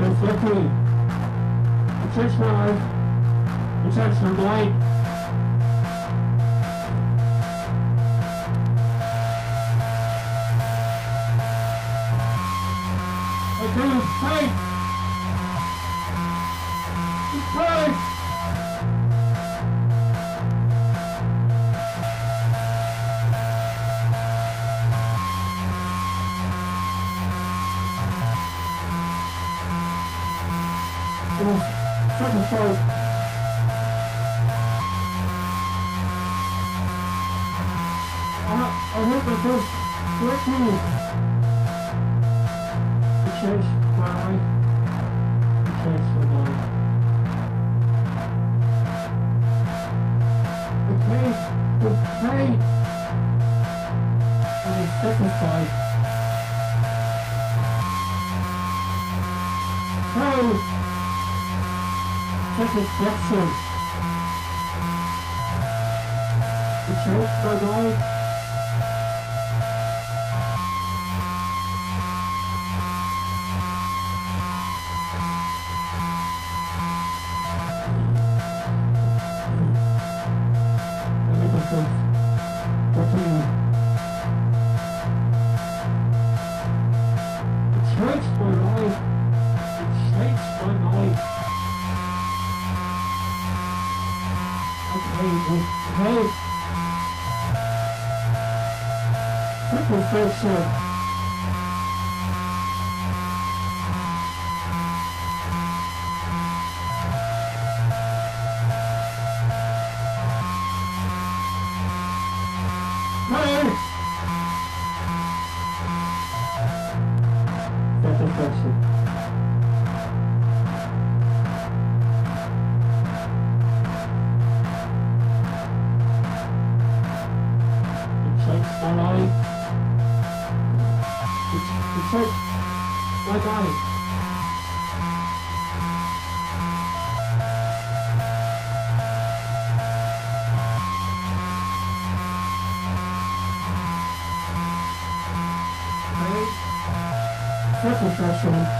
There's definitely intentional life, intentional blight. Okay, tight! Second fight. I, I hope that goes correctly. The chase by the chase for the the case the case and the second fight. Oh! Second section. The chase by the Professor. Hey! Second question. It, it takes my life. Okay? Second question.